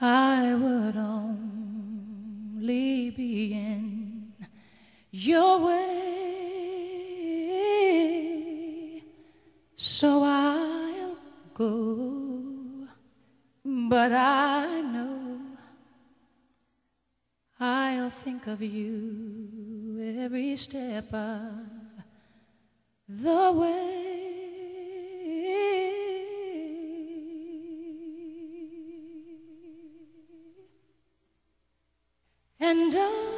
I would only be in your way, so I'll go. But I know I'll think of you every step of the way. And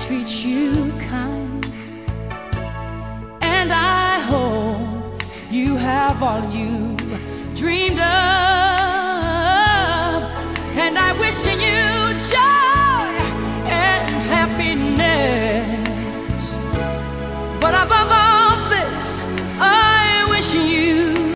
Treat you kind. And I hope you have all you dreamed of.